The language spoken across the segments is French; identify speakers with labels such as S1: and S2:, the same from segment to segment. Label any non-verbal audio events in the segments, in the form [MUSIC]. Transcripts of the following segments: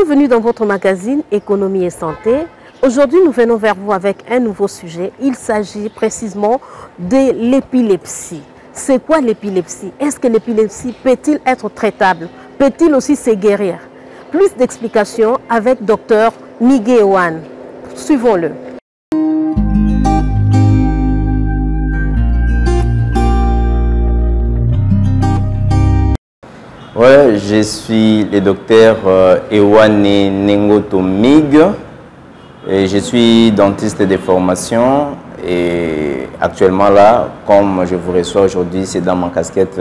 S1: Bienvenue dans votre magazine Économie et Santé. Aujourd'hui, nous venons vers vous avec un nouveau sujet. Il s'agit précisément de l'épilepsie. C'est quoi l'épilepsie? Est-ce que l'épilepsie peut-il être traitable? Peut-il aussi se guérir? Plus d'explications avec Dr Miguel Wan. Suivons-le.
S2: Je suis le docteur euh, Ewane Nengoto Mig. Et je suis dentiste de formation et actuellement là, comme je vous reçois aujourd'hui, c'est dans ma casquette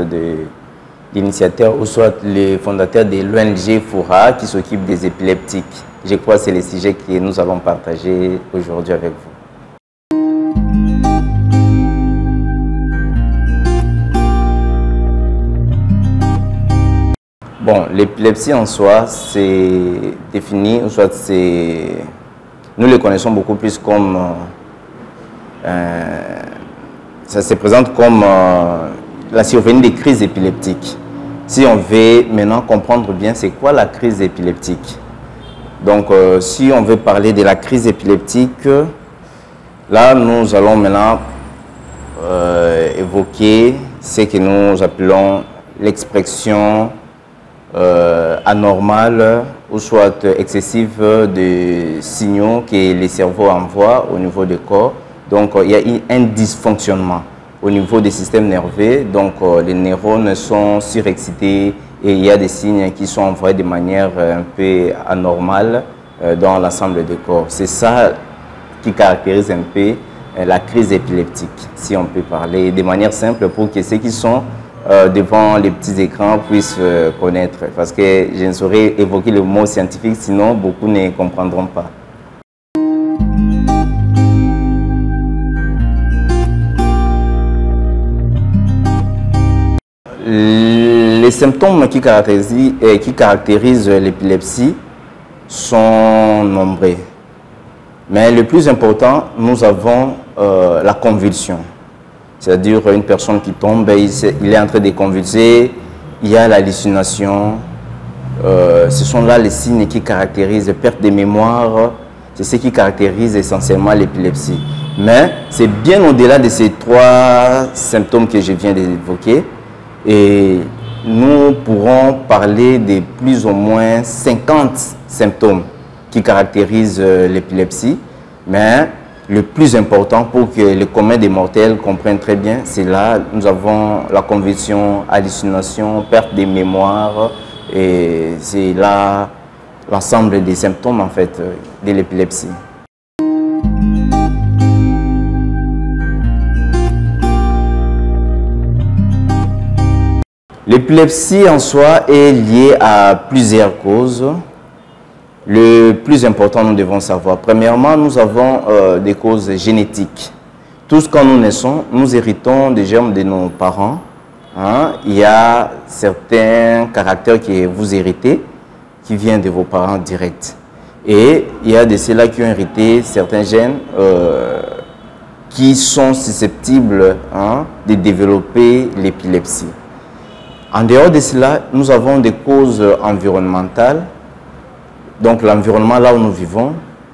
S2: d'initiateur ou soit le fondateur de l'ONG FOURA qui s'occupe des épileptiques. Je crois que c'est le sujet que nous allons partager aujourd'hui avec vous. Bon, l'épilepsie en soi, c'est défini, soit c'est... Nous le connaissons beaucoup plus comme... Euh, ça se présente comme euh, la survenue des crises épileptiques. Si on veut maintenant comprendre bien c'est quoi la crise épileptique. Donc, euh, si on veut parler de la crise épileptique, là, nous allons maintenant évoquer ce que nous appelons l'expression euh, anormale ou soit excessive de signaux que le cerveau envoie au niveau du corps. Donc, il y a un dysfonctionnement au niveau des systèmes nerveux. Donc, euh, les neurones sont surexcités et il y a des signes qui sont envoyés de manière un peu anormale euh, dans l'ensemble du corps. C'est ça qui caractérise un peu la crise épileptique, si on peut parler de manière simple pour que ceux qui sont euh, devant les petits écrans puissent euh, connaître. Parce que je ne saurais évoquer le mot scientifique, sinon beaucoup ne comprendront pas. Les symptômes qui caractérisent, euh, qui caractérisent l'épilepsie sont nombreux. Mais le plus important, nous avons la convulsion. C'est-à-dire une personne qui tombe, il est en train de convulser, il y a l'hallucination. Euh, ce sont là les signes qui caractérisent la perte de mémoire. C'est ce qui caractérise essentiellement l'épilepsie. Mais c'est bien au-delà de ces trois symptômes que je viens d'évoquer. Et nous pourrons parler de plus ou moins 50 symptômes qui caractérisent euh, l'épilepsie. Mais le plus important pour que les commun des mortels comprennent très bien, c'est là, nous avons la conviction, hallucination, perte de mémoire, et c'est là l'ensemble des symptômes en fait de l'épilepsie. L'épilepsie en soi est liée à plusieurs causes. Le plus important, nous devons savoir. Premièrement, nous avons euh, des causes génétiques. Tous quand nous naissons, nous héritons des germes de nos parents. Hein. Il y a certains caractères que vous héritez qui viennent de vos parents directs. Et il y a de ceux-là qui ont hérité certains gènes euh, qui sont susceptibles hein, de développer l'épilepsie. En dehors de cela, nous avons des causes environnementales donc l'environnement là où nous vivons,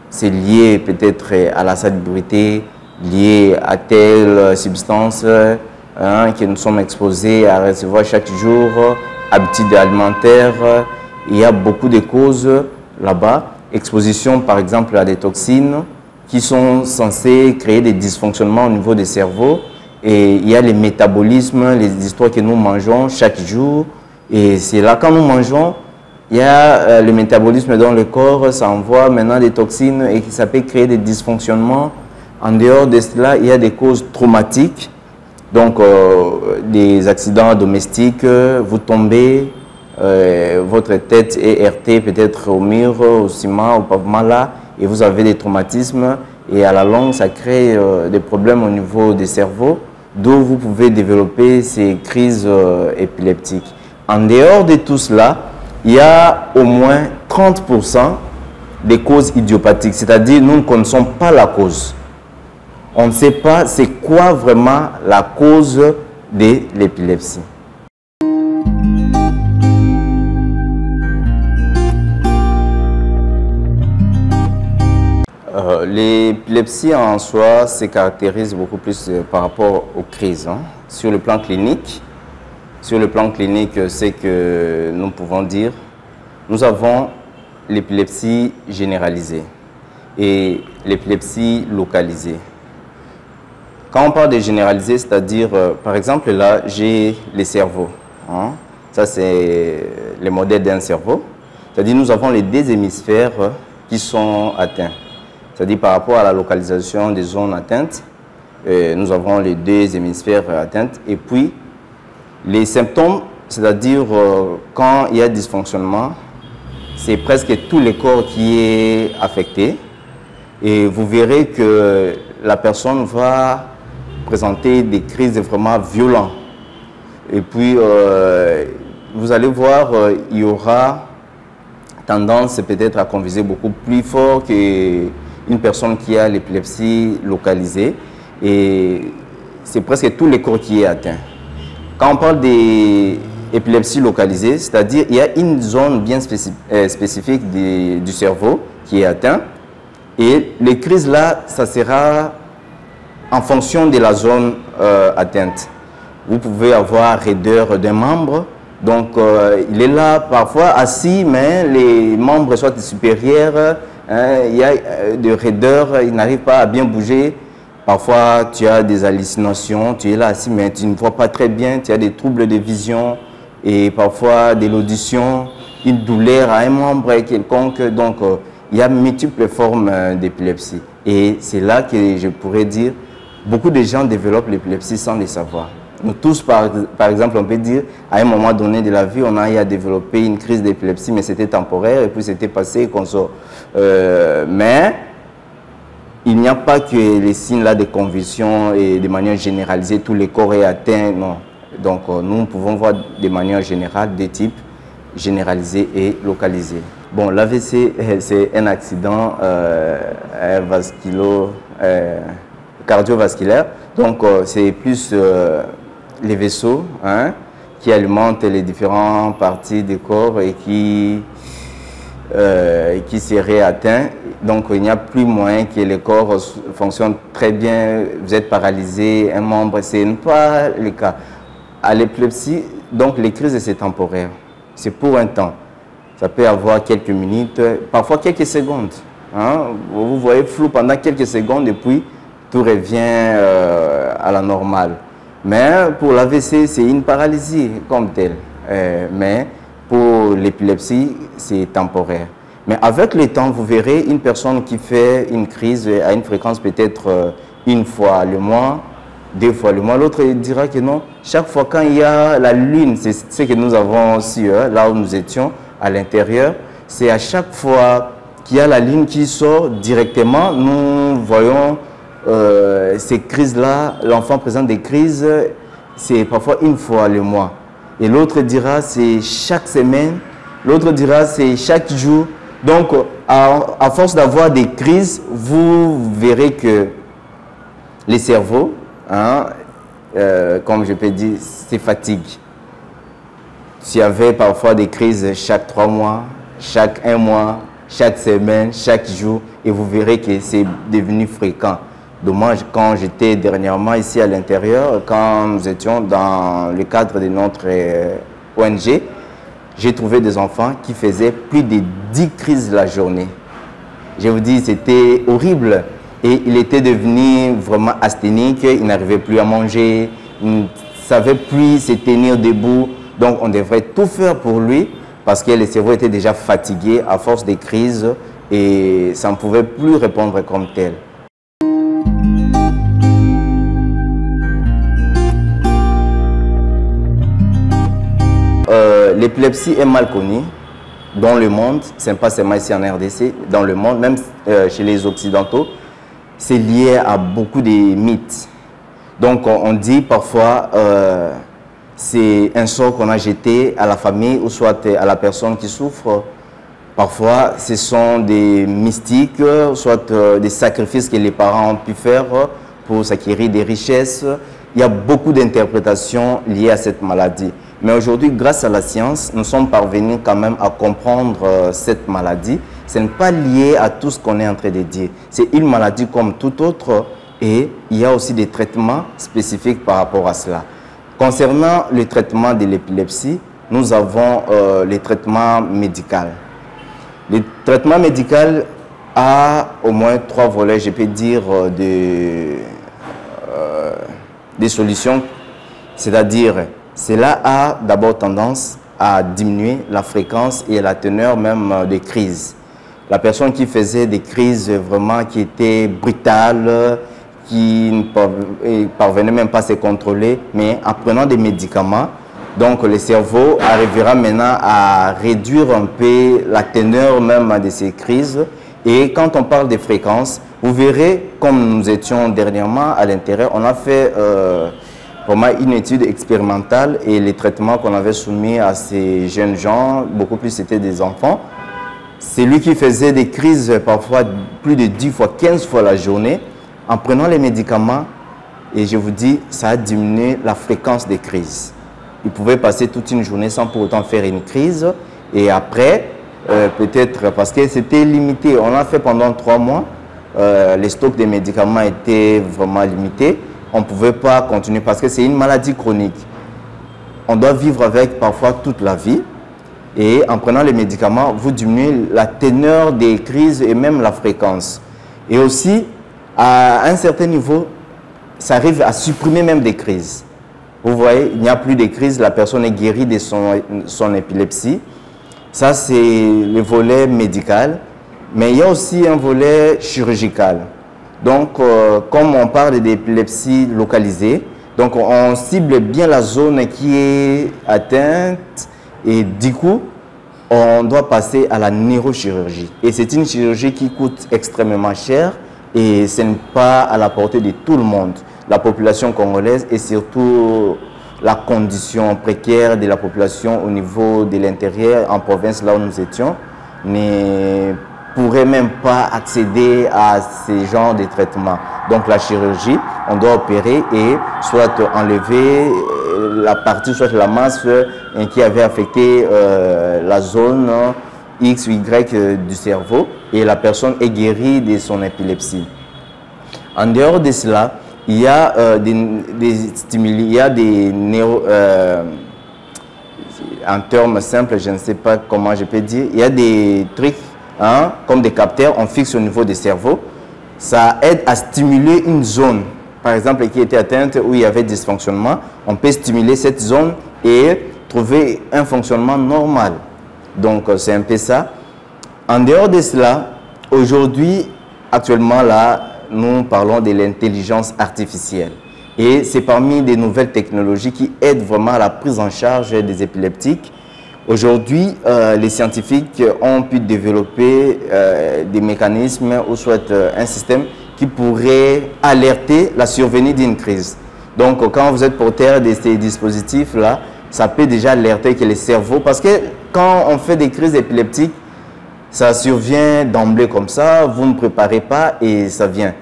S2: c'est lié peut-être à la salubrité, lié à telle substance hein, que nous sommes exposés à recevoir chaque jour, habitudes alimentaires. Il y a beaucoup de causes là-bas. Exposition par exemple à des toxines qui sont censées créer des dysfonctionnements au niveau des cerveaux. Et il y a les métabolismes, les histoires que nous mangeons chaque jour. Et c'est là quand nous mangeons, il y a euh, le métabolisme dans le corps, ça envoie maintenant des toxines et ça peut créer des dysfonctionnements. En dehors de cela, il y a des causes traumatiques, donc euh, des accidents domestiques, vous tombez, euh, votre tête est heurtée peut-être au mur, au ciment, au pavement là, et vous avez des traumatismes, et à la longue, ça crée des problèmes au niveau des cerveaux, d'où vous pouvez développer ces crises épileptiques. En dehors de tout cela, il y a au moins 30% des causes idiopathiques, c'est-à-dire nous ne connaissons pas la cause. On ne sait pas c'est quoi vraiment la cause de l'épilepsie. Euh, l'épilepsie en soi se caractérise beaucoup plus euh, par rapport aux crises. Hein. Sur le plan clinique, sur le plan clinique, c'est que nous pouvons dire, nous avons l'épilepsie généralisée et l'épilepsie localisée. Quand on parle de généralisée, c'est-à-dire, euh, par exemple, là, j'ai les cerveaux. Hein. Ça, c'est le modèle d'un cerveau. C'est-à-dire, nous avons les deux hémisphères qui sont atteints. C'est-à-dire, par rapport à la localisation des zones atteintes, euh, nous avons les deux hémisphères atteints. Et puis, les symptômes, c'est-à-dire, euh, quand il y a dysfonctionnement, c'est presque tout le corps qui est affecté. Et vous verrez que la personne va présenter des crises vraiment violentes. Et puis, euh, vous allez voir, euh, il y aura tendance peut-être à conviser beaucoup plus fort qu'une personne qui a l'épilepsie localisée. Et c'est presque tout le corps qui est atteint. On parle des épilepsie localisée, c'est-à-dire il y a une zone bien euh, spécifique du cerveau qui est atteinte. Et les crises là, ça sera en fonction de la zone euh, atteinte. Vous pouvez avoir raideur d'un membre, donc euh, il est là parfois assis, mais les membres sont supérieurs, hein, il y a de raideur, il n'arrive pas à bien bouger. Parfois, tu as des hallucinations, tu es là assis, mais tu ne vois pas très bien, tu as des troubles de vision, et parfois de l'audition, une douleur à un membre quelconque. Donc, euh, il y a multiples formes euh, d'épilepsie. Et c'est là que je pourrais dire, beaucoup de gens développent l'épilepsie sans le savoir. Nous tous, par, exemple, on peut dire, à un moment donné de la vie, on a, a développé une crise d'épilepsie, mais c'était temporaire, et puis c'était passé, qu'on sort. Euh, mais il n'y a pas que les signes là de convulsions et de manière généralisée, tous les corps est atteint, non. Donc euh, nous pouvons voir de manière générale des types généralisés et localisés. Bon, l'AVC, c'est un accident euh, euh, cardiovasculaire. Donc c'est plus les vaisseaux hein, qui alimentent les différentes parties du corps et qui, qui seraient atteints. Donc il n'y a plus moyen que le corps fonctionne très bien, vous êtes paralysé, un membre, ce n'est pas le cas. À l'épilepsie, donc les crises, c'est temporaire. C'est pour un temps. Ça peut avoir quelques minutes, parfois quelques secondes. Hein. Vous voyez flou pendant quelques secondes et puis tout revient euh, à la normale. Mais pour l'AVC, c'est une paralysie comme telle. Euh, mais pour l'épilepsie, c'est temporaire. Mais avec le temps, vous verrez une personne qui fait une crise à une fréquence peut-être euh, une fois le mois, deux fois le mois. L'autre dira que non. Chaque fois quand il y a la lune, c'est ce que nous avons aussi, hein, là où nous étions, à l'intérieur, c'est à chaque fois qu'il y a la lune qui sort directement, nous voyons euh, ces crises-là, l'enfant présente des crises, c'est parfois une fois le mois. Et l'autre dira c'est chaque semaine, l'autre dira c'est chaque jour. Donc, à, force d'avoir des crises, vous verrez que les cerveaux, Hein, euh, comme je peux dire, c'est fatigue. S'il y avait parfois des crises chaque trois mois, chaque un mois, chaque semaine, chaque jour, et vous verrez que c'est devenu fréquent. Dommage, quand j'étais dernièrement ici à l'intérieur, quand nous étions dans le cadre de notre euh, ONG, j'ai trouvé des enfants qui faisaient plus de 10 crises la journée. Je vous dis, c'était horrible. Et il était devenu vraiment asthénique, il n'arrivait plus à manger, il ne savait plus se tenir debout. Donc on devrait tout faire pour lui parce que le cerveau était déjà fatigué à force des crises et ça ne pouvait plus répondre comme tel. Euh, l'épilepsie est mal connue dans le monde, ce n'est pas seulement ici en RDC, dans le monde, même euh, chez les Occidentaux c'est lié à beaucoup de mythes. Donc on, dit parfois euh, c'est un sort qu'on a jeté à la famille ou soit à la personne qui souffre. Parfois ce sont des mystiques, soit euh, des sacrifices que les parents ont pu faire pour s'acquérir des richesses. Il y a beaucoup d'interprétations liées à cette maladie. Mais aujourd'hui, grâce à la science, nous sommes parvenus quand même à comprendre euh, cette maladie Ce n'est pas lié à tout ce qu'on est en train de dire. C'est une maladie comme toute autre et il y a aussi des traitements spécifiques par rapport à cela. Concernant le traitement de l'épilepsie, nous avons euh, les traitements médicaux. Le traitement médical a au moins trois volets, je peux dire, euh, euh, des solutions. C'est-à-dire, cela a d'abord tendance à diminuer la fréquence et la teneur même euh, des crises. La personne qui faisait des crises vraiment qui étaient brutales, qui ne parvenait même pas à se contrôler, mais en prenant des médicaments, donc le cerveau arrivera maintenant à réduire un peu la teneur même de ces crises. Et quand on parle des fréquences, vous verrez, comme nous étions dernièrement à l'intérieur, on a fait euh, moi une étude expérimentale et les traitements qu'on avait soumis à ces jeunes gens, beaucoup plus c'était des enfants. C'est lui qui faisait des crises parfois plus de 10 fois, 15 fois la journée. En prenant les médicaments, et je vous dis, ça a diminué la fréquence des crises. Il pouvait passer toute une journée sans pour autant faire une crise. Et après, euh, peut-être parce que c'était limité. On a fait pendant trois mois. Euh, les stocks de médicaments étaient vraiment limités on ne pouvait pas continuer parce que c'est une maladie chronique. On doit vivre avec parfois toute la vie. Et en prenant les médicaments, vous diminuez la teneur des crises et même la fréquence. Et aussi, à un certain niveau, ça arrive à supprimer même des crises. Vous voyez, il n'y a plus de crises, la personne est guérie de son, son épilepsie. Ça, c'est le volet médical. Mais il y a aussi un volet chirurgical. Donc, euh, comme on parle d'épilepsie localisée, donc on cible bien la zone qui est atteinte et du coup, on doit passer à la neurochirurgie. Et c'est une chirurgie qui coûte extrêmement cher et ce n'est pas à la portée de tout le monde. La population congolaise et surtout la condition précaire de la population au niveau de l'intérieur, en province là où nous étions, n'est pourrait même pas accéder à ces genres de traitements. Donc la chirurgie, on doit opérer et soit enlever euh, la partie, soit la masse euh, qui avait affecté euh, la zone X ou Y du cerveau et la personne est guérie de son épilepsie. En dehors de cela, il y a des, des, stimuli, il y a des néo, en termes simples, je ne sais pas comment je peux dire, il y a des trucs Hein, comme des capteurs, on fixe au niveau des cerveaux. Ça aide à stimuler une zone, par exemple, qui était atteinte où il y avait dysfonctionnement. On peut stimuler cette zone et trouver un fonctionnement normal. Donc, euh, c'est un peu ça. En dehors de cela, aujourd'hui, actuellement, là, nous parlons de l'intelligence artificielle. Et c'est parmi des nouvelles technologies qui aident vraiment à la prise en charge des épileptiques Aujourd'hui, euh, les scientifiques ont pu développer euh, des mécanismes ou soit euh, un système qui pourrait alerter la survenue d'une crise. Donc, quand vous êtes porteur de ces dispositifs-là, ça peut déjà alerter que les cerveaux, parce que quand on fait des crises épileptiques, ça survient d'emblée comme ça, vous ne préparez pas et ça vient.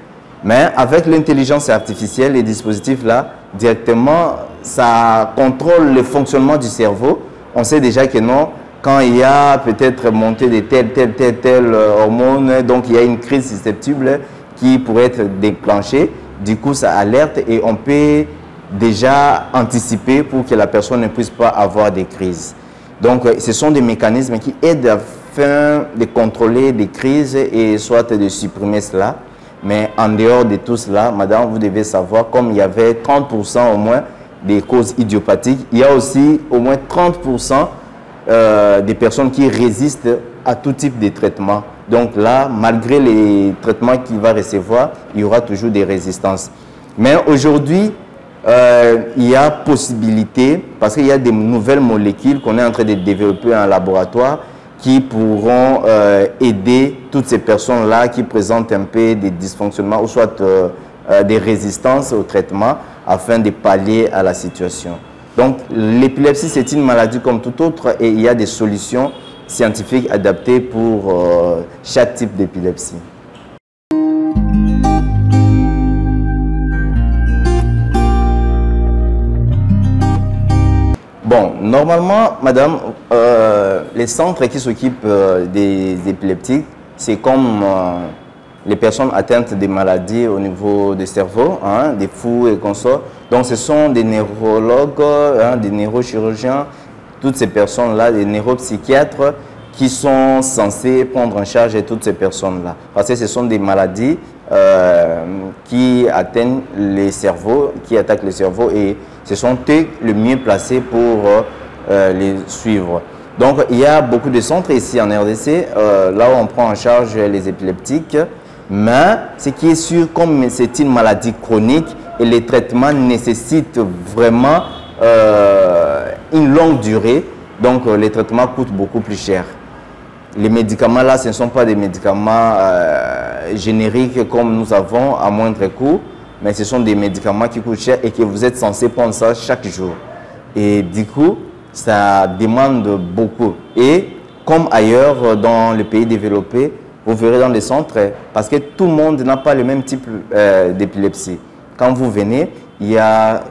S2: Mais avec l'intelligence artificielle, les dispositifs-là, directement, ça contrôle le fonctionnement du cerveau on sait déjà que non, quand il y a peut-être montée de telle, telle, telle, telle euh, hormone, donc il y a une crise susceptible qui pourrait être déclenchée, du coup ça alerte et on peut déjà anticiper pour que la personne ne puisse pas avoir des crises. Donc euh, ce sont des mécanismes qui aident afin de contrôler des crises et soit de supprimer cela. Mais en dehors de tout cela, madame, vous devez savoir, comme il y avait 30% au moins des causes idiopathiques, il y a aussi au moins 30% euh, des personnes qui résistent à tout type de traitement. Donc là, malgré les traitements qu'il va recevoir, il y aura toujours des résistances. Mais aujourd'hui, euh, il y a possibilité, parce qu'il y a des nouvelles molécules qu'on est en train de développer en laboratoire, qui pourront euh, aider toutes ces personnes-là qui présentent un peu des dysfonctionnements ou soit des résistances au traitement afin de pallier à la situation. Donc l'épilepsie, c'est une maladie comme toute autre et il y a des solutions scientifiques adaptées pour euh, chaque type d'épilepsie. Bon, normalement, madame, euh, les centres qui s'occupent euh, des épileptiques, c'est comme les personnes atteintes des maladies au niveau du cerveau, hein, des fous et consorts. Donc, ce sont des neurologues, hein, des neurochirurgiens, toutes ces personnes-là, des neuropsychiatres qui sont censés prendre en charge toutes ces personnes-là. Parce que ce sont des maladies euh, qui atteignent les cerveaux, qui attaquent les cerveaux et ce sont eux le mieux placés pour euh, les suivre. Donc, il y a beaucoup de centres ici en RDC, euh, là où on prend en charge les épileptiques, mais ce qui est sûr, comme c'est une maladie chronique et les traitements nécessitent vraiment une longue durée, donc les traitements coûtent beaucoup plus cher les médicaments là, ce ne sont pas des médicaments euh, génériques comme nous avons à moindre coût, mais ce sont des médicaments qui coûtent cher et que vous êtes censé prendre ça chaque jour. Et du coup, ça demande beaucoup. Et comme ailleurs dans les pays développés, vous verrez dans les centres, parce que tout le monde n'a pas le même type euh, d'épilepsie. Quand vous venez, il y a,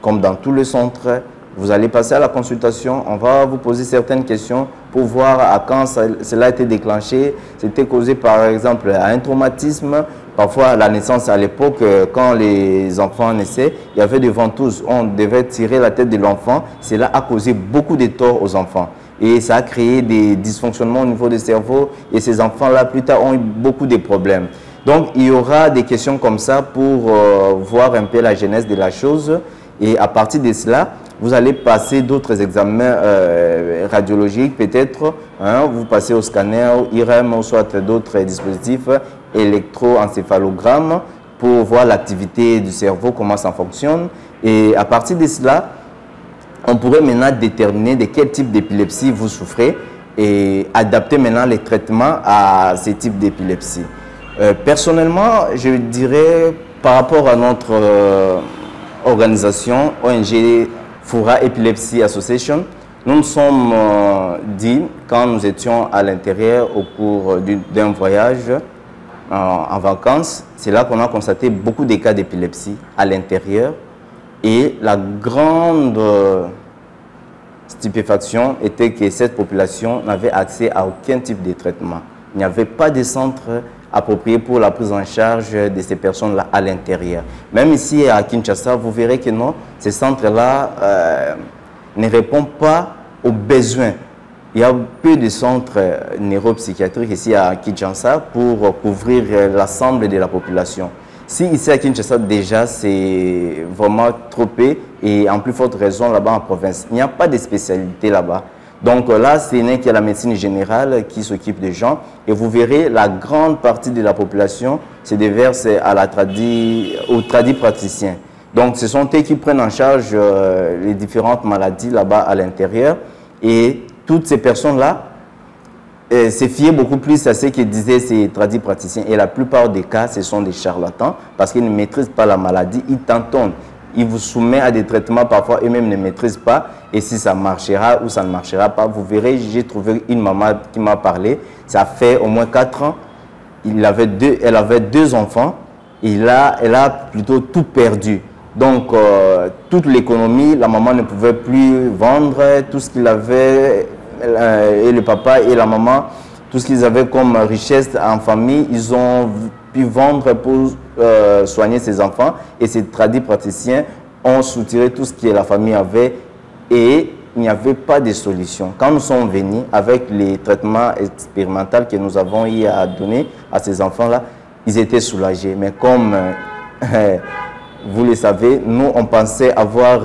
S2: comme dans tous les centres, vous allez passer à la consultation, on va vous poser certaines questions pour voir à quand cela a été déclenché. C'était causé par exemple à un traumatisme. Parfois, la naissance à l'époque, euh, quand les enfants naissaient, il y avait des ventouses. On devait tirer la tête de l'enfant. Cela a causé beaucoup de torts aux enfants. Et ça a créé des dysfonctionnements au niveau du cerveau. Et ces enfants-là, plus tard, ont eu beaucoup de problèmes. Donc, il y aura des questions comme ça pour euh, voir un peu la genèse de la chose. Et à partir de cela, vous allez passer d'autres examens euh, radiologiques, peut-être. Hein, vous passez au scanner, au IRM, ou soit d'autres dispositifs électroencéphalogramme pour voir l'activité du cerveau, comment ça fonctionne. Et à partir de cela, on pourrait maintenant déterminer de quel type d'épilepsie vous souffrez et adapter maintenant les traitements à ce type d'épilepsie. Euh, personnellement, je dirais par rapport à notre euh, organisation ONG Foura Epilepsy Association. Nous nous sommes euh, dit, quand nous étions à l'intérieur au cours d'un voyage en vacances, c'est là qu'on a constaté beaucoup de cas d'épilepsie à l'intérieur. Et la grande euh, stupéfaction était que cette population n'avait accès à aucun type de traitement. Il n'y avait pas de centre approprié pour la prise en charge de ces personnes-là à l'intérieur. Même ici à Kinshasa, vous verrez que non, ces centres-là euh, ne répondent pas aux besoins. Il y a peu de centres neuropsychiatriques ici à Kinshasa pour couvrir l'ensemble de la population. Si ici à Kinshasa, déjà, c'est vraiment trop peu et en plus forte raison là-bas en province, il n'y a pas de spécialité là-bas. Donc là, ce n'est que la médecine générale qui s'occupe des gens. Et vous verrez, la grande partie de la population se déverse à la aux tradis praticiens. Donc ce sont eux qui prennent en charge euh, les différentes maladies là-bas à l'intérieur. Et toutes ces personnes-là euh, se fiaient beaucoup plus à ce que disaient ces tradis praticiens. Et la plupart des cas, ce sont des charlatans parce qu'ils ne maîtrisent pas la maladie, ils tentonnent il vous soumet à des traitements parfois eux-mêmes ne maîtrisent pas. Et si ça marchera ou ça ne marchera pas, vous verrez, j'ai trouvé une maman qui m'a parlé. Ça fait au moins 4 ans. Il avait deux, elle avait deux enfants. Et là, elle a plutôt tout perdu. Donc, euh, toute l'économie, la maman ne pouvait plus vendre tout ce qu'il avait, euh, et le papa et la maman, tout ce qu'ils avaient comme richesse en famille, ils ont pu vendre pour euh, soigner ses enfants. Et ces tradis praticiens ont soutiré tout ce que la famille avait et il n'y avait pas de solution. Quand nous sommes venus avec les traitements expérimentaux que nous avons eu à donner à ces enfants-là, ils étaient soulagés. Mais comme euh, [LAUGHS] vous le savez, nous, on pensait avoir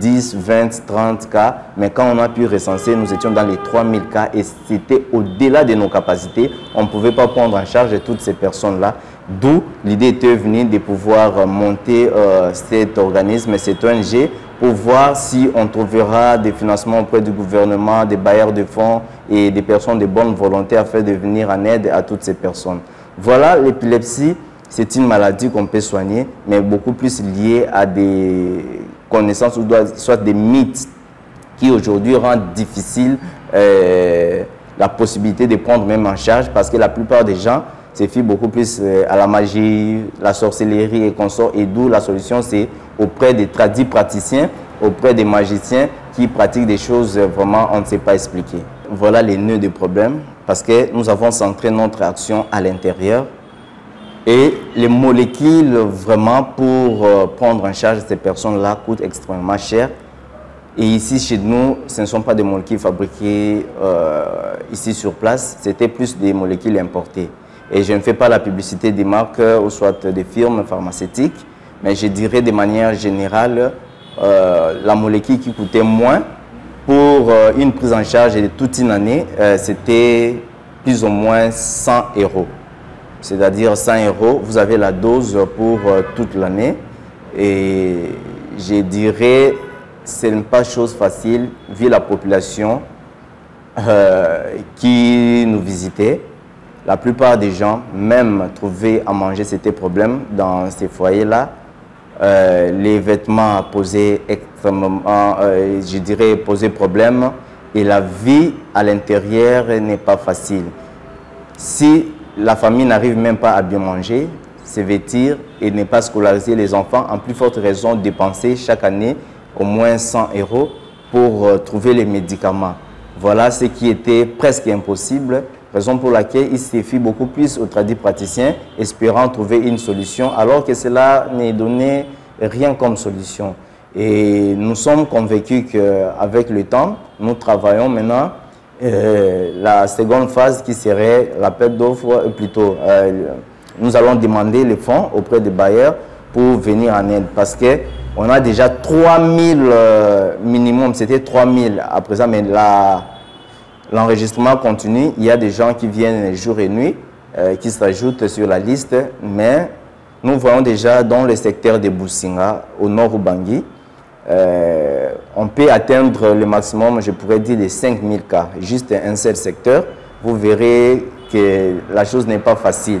S2: 10, 20, 30 cas, mais quand on a pu recenser, nous étions dans les 3000 cas et c'était au-delà de nos capacités. On ne pouvait pas prendre en charge toutes ces personnes-là. D'où l'idée était venue de pouvoir monter euh, cet organisme, cet ONG, pour voir si on trouvera des financements auprès du gouvernement, des bailleurs de fonds et des personnes de bonne volonté afin de venir en aide à toutes ces personnes. Voilà l'épilepsie c'est une maladie qu'on peut soigner, mais beaucoup plus liée à des connaissances ou soit des mythes qui aujourd'hui rendent difficile euh, la possibilité de prendre même en charge parce que la plupart des gens se fient beaucoup plus euh, à la magie, la sorcellerie et consorts et d'où la solution c'est auprès des tradis praticiens, auprès des magiciens qui pratiquent des choses vraiment on ne sait pas expliquer. Voilà les nœuds du problème parce que nous avons centré notre action à l'intérieur et les molécules vraiment pour euh, prendre en charge ces personnes-là coûtent extrêmement cher. Et ici, chez nous, ce ne sont pas des molécules fabriquées euh, ici sur place, c'était plus des molécules importées. Et je ne fais pas la publicité des marques ou soit des firmes pharmaceutiques, mais je dirais de manière générale, euh, la molécule qui coûtait moins pour euh, une prise en charge de toute une année, euh, c'était plus ou moins 100 euros. C'est-à-dire 100 euros, vous avez la dose pour toute l'année. Et je dirais, ce n'est pas chose facile vu la population qui nous visitait. La plupart des gens, même trouver à manger, c'était problème dans ces foyers-là. Euh, les vêtements posaient extrêmement, euh, je dirais, posaient problème et la vie à l'intérieur n'est pas facile. Si la famille n'arrive même pas à bien manger, se vêtir et ne pas scolariser les enfants, en plus forte raison dépenser chaque année au moins 100 euros pour euh, trouver les médicaments. Voilà ce qui était presque impossible Raison pour laquelle il se fie beaucoup plus aux tradis praticiens, espérant trouver une solution, alors que cela n'est donné rien comme solution. Et nous sommes convaincus qu'avec le temps, nous travaillons maintenant euh, la seconde phase qui serait l'appel d'offres, euh, plutôt, euh, nous allons demander les fonds auprès des bailleurs pour venir en aide parce que on a déjà 3000 minimum, c'était 3000 à présent, mais L'enregistrement continue. Il y a des gens qui viennent jour et nuit, euh, qui s'ajoutent sur la liste, mais nous voyons déjà dans le secteur de Boussinga, au nord Bangui, euh, on peut atteindre le maximum, je pourrais dire, de 5000 cas. Juste un seul secteur, vous verrez que la chose n'est pas facile.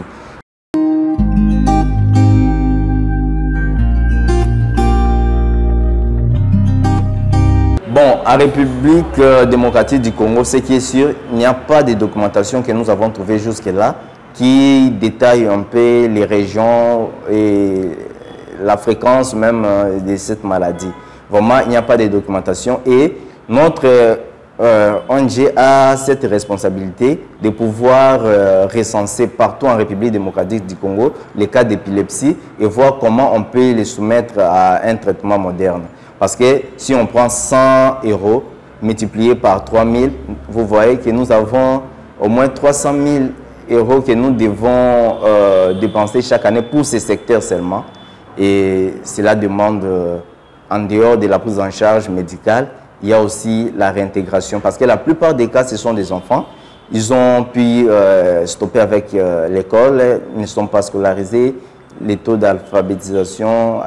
S2: Bon, en République euh, démocratique du Congo, ce qui est sûr, il n'y a pas de documentation que nous avons trouvée jusque-là qui détaille un peu les régions et la fréquence même euh, de cette maladie. Vraiment, il n'y a pas de documentation et notre euh, ONG a cette responsabilité de pouvoir recenser partout en République démocratique du Congo les cas d'épilepsie et voir comment on peut les soumettre à un traitement moderne. Parce que si on prend 100 euros multiplié par 3000, vous voyez que nous avons au moins 300 000 euros que nous devons euh, dépenser chaque année pour ces secteurs seulement. Et cela demande, euh, en dehors de la prise en charge médicale, il y a aussi la réintégration. Parce que la plupart des cas, ce sont des enfants. Ils ont pu euh, stopper avec l'école, ils ne sont pas scolarisés, les taux d'alphabétisation,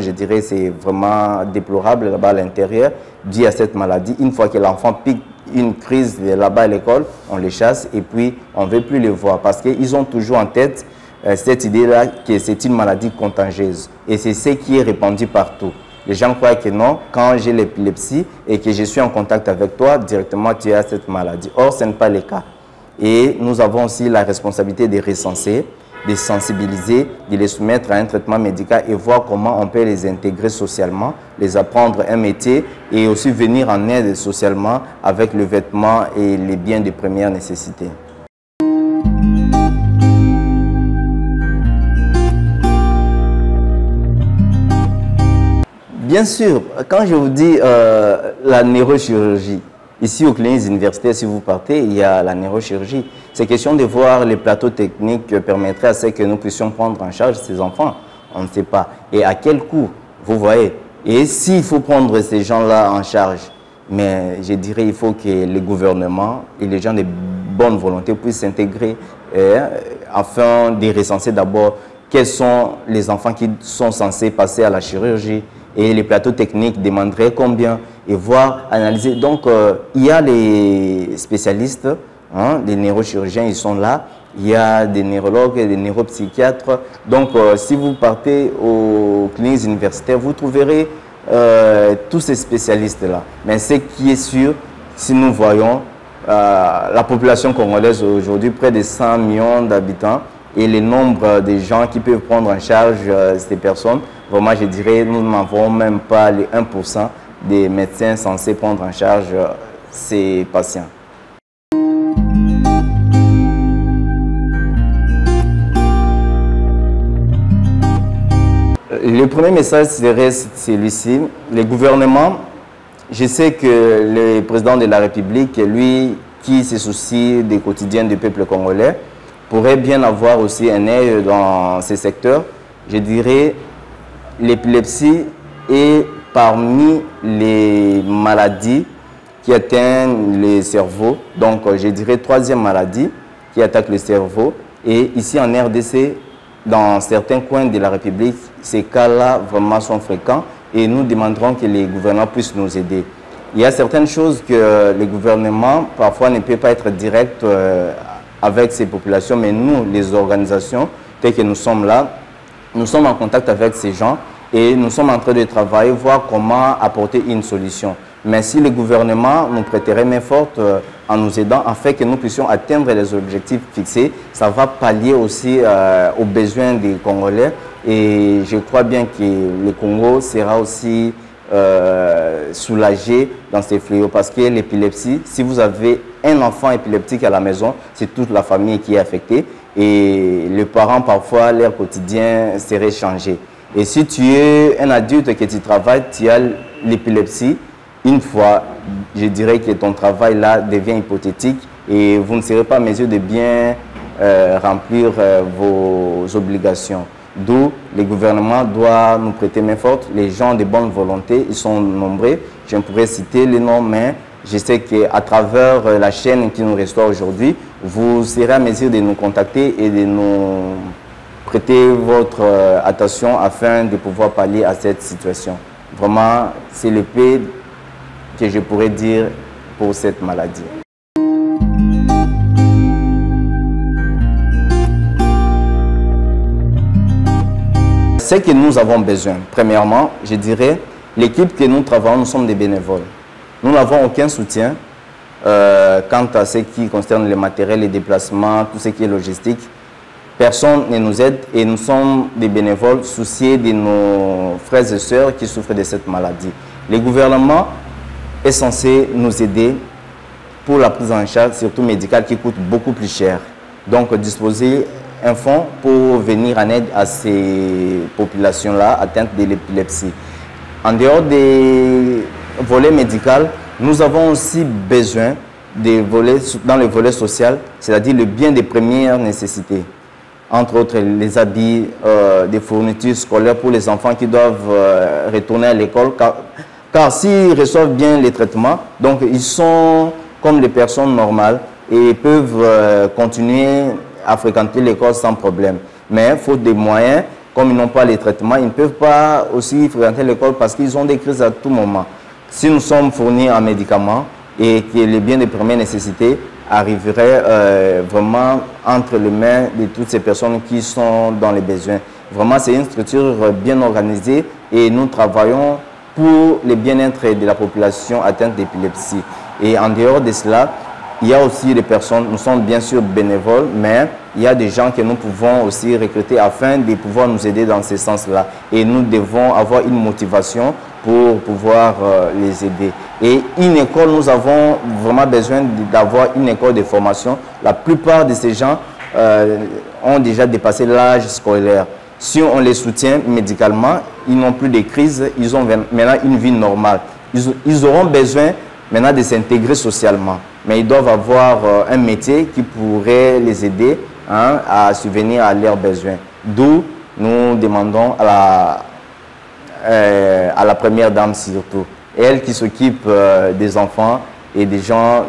S2: je dirais, c'est vraiment déplorable là-bas à l'intérieur, dû à cette maladie. Une fois que l'enfant pique une crise là-bas à l'école, on les chasse et puis on ne veut plus les voir parce qu'ils ont toujours en tête euh, cette idée-là que c'est une maladie contagieuse. Et c'est ce qui est répandu partout. Les gens croient que non, quand j'ai l'épilepsie et que je suis en contact avec toi, directement tu as cette maladie. Or, ce n'est pas le cas. Et nous avons aussi la responsabilité de recenser de sensibiliser, de les soumettre à un traitement médical et voir comment on peut les intégrer socialement, les apprendre un métier et aussi venir en aide socialement avec le vêtement et les biens de première nécessité. Bien sûr, quand je vous dis euh, la neurochirurgie, Ici, aux cliniques universitaires, si vous partez, il y a la neurochirurgie. C'est question de voir les plateaux techniques qui permettraient à ce que nous puissions prendre en charge ces enfants. On ne sait pas. Et à quel coût, vous voyez. Et s'il faut prendre ces gens-là en charge, mais je dirais il faut que les gouvernements et les gens de bonne volonté puissent s'intégrer euh, afin de recenser d'abord quels sont les enfants qui sont censés passer à la chirurgie et les plateaux techniques demanderaient combien et voir, analyser. Donc, euh, il y a les spécialistes, hein, les neurochirurgiens, ils sont là. Il y a des neurologues des neuropsychiatres. Donc, euh, si vous partez aux cliniques universitaires, vous trouverez euh, tous ces spécialistes-là. Mais ce qui est sûr, si nous voyons la population congolaise aujourd'hui, près de 100 millions d'habitants, et le nombre de gens qui peuvent prendre en charge ces personnes, vraiment, je dirais, nous n'avons même pas les 1% des médecins censés prendre en charge ces patients. Le premier message serait celui-ci. Les gouvernements, je sais que le président de la République, lui, qui se soucie des quotidiens du peuple congolais, pourrait bien avoir aussi un œil dans ces secteurs. Je dirais, l'épilepsie est parmi les maladies qui atteignent le cerveau. Donc, je dirais troisième maladie qui attaque le cerveau. Et ici en RDC, dans certains coins de la République, ces cas-là vraiment sont fréquents et nous demanderons que les gouvernements puissent nous aider. Il y a certaines choses que les gouvernements parfois ne peuvent pas être directs euh, avec ces populations, mais nous, les organisations, telles que nous sommes là, nous sommes en contact avec ces gens et nous sommes en train de travailler, voir comment apporter une solution. Mais si le gouvernement nous prêterait main forte euh, en nous aidant afin que nous puissions atteindre les objectifs fixés, ça va pallier aussi euh, aux besoins des Congolais. Et je crois bien que le Congo sera aussi euh, soulagé dans ces fléaux parce que l'épilepsie, si vous avez un enfant épileptique à la maison, c'est toute la famille qui est affectée et les parents parfois leur quotidien serait changé. Et si tu es un adulte que tu travailles, tu as l'épilepsie, une fois, je dirais que ton travail là devient hypothétique et vous ne serez pas en mesure de bien euh, remplir euh, vos obligations. D'où le gouvernement doit nous prêter main forte. Les gens de bonne volonté, ils sont nombreux. Je ne pourrais citer les noms, mais je sais qu'à travers euh, la chaîne qui nous restaure aujourd'hui, vous serez en mesure de nous contacter et de nous prêter votre attention afin de pouvoir pallier à cette situation. Vraiment, c'est le l'épée que je pourrais dire pour cette maladie. Ce que nous avons besoin, premièrement, je dirais, l'équipe que nous travaillons, nous sommes des bénévoles. Nous n'avons aucun soutien euh, quant à ce qui concerne le matériel, les déplacements, tout ce qui est logistique. Personne ne nous aide et nous sommes des bénévoles souciés de nos frères et sœurs qui souffrent de cette maladie. Les gouvernements est censé nous aider pour la prise en charge, surtout médicale, qui coûte beaucoup plus cher. Donc, disposer un fonds pour venir en aide à ces populations-là atteintes de l'épilepsie. En dehors des volets médicaux, nous avons aussi besoin des volets, dans le volet social, c'est-à-dire le bien des premières nécessités. Entre autres, les habits, euh, des fournitures scolaires pour les enfants qui doivent euh, retourner à l'école. Car s'ils reçoivent bien les traitements, donc ils sont comme des personnes normales et peuvent euh, continuer à fréquenter l'école sans problème. Mais faute des moyens, comme ils n'ont pas les traitements, ils ne peuvent pas aussi fréquenter l'école parce qu'ils ont des crises à tout moment. Si nous sommes fournis en médicaments et que les biens de première nécessité arriveraient euh, vraiment entre les mains de toutes ces personnes qui sont dans les besoins. Vraiment, c'est une structure bien organisée et nous travaillons pour le bien-être de la population atteinte d'épilepsie. Et en dehors de cela, il y a aussi des personnes, nous sommes bien sûr bénévoles, mais il y a des gens que nous pouvons aussi recruter afin de pouvoir nous aider dans ce sens-là. Et nous devons avoir une motivation pour pouvoir euh, les aider. Et une école, nous avons vraiment besoin d'avoir une école de formation. La plupart de ces gens euh, ont déjà dépassé l'âge scolaire. Si on les soutient médicalement, ils n'ont plus de crise, ils ont maintenant une vie normale. Ils, auront besoin maintenant de s'intégrer socialement, mais ils doivent avoir euh, un métier qui pourrait les aider hein, à subvenir à leurs besoins. D'où nous demandons à la, euh, à la première dame surtout, elle qui s'occupe euh, des enfants et des gens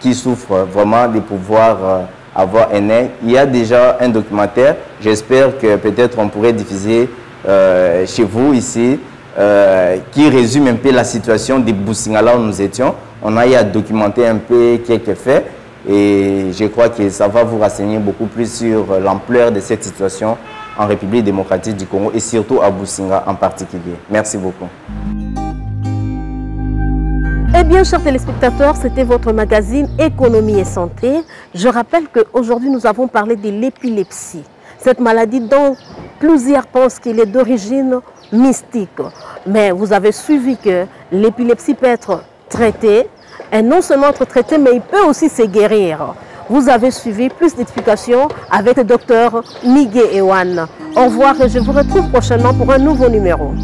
S2: qui souffrent vraiment de pouvoir avoir un aide. Il y a déjà un documentaire. J'espère que peut-être on pourrait diffuser euh, chez vous ici euh, qui résume un peu la situation des Boussingala où nous étions. On a eu à documenter un peu quelques faits et je crois que ça va vous renseigner beaucoup plus sur l'ampleur de cette situation en République démocratique du Congo et surtout à Boussinga en particulier. Merci beaucoup.
S1: Eh bien, chers téléspectateurs, c'était votre magazine Économie et Santé. Je rappelle qu'aujourd'hui, nous avons parlé de l'épilepsie. Cette maladie dont plusieurs pensent qu'il est d'origine mystique. Mais vous avez suivi que l'épilepsie peut être traitée, et non seulement être traitée, mais il peut aussi se guérir. Vous avez suivi plus d'explications avec le docteur Miguel Ewan. Au revoir et je vous retrouve prochainement pour un nouveau numéro.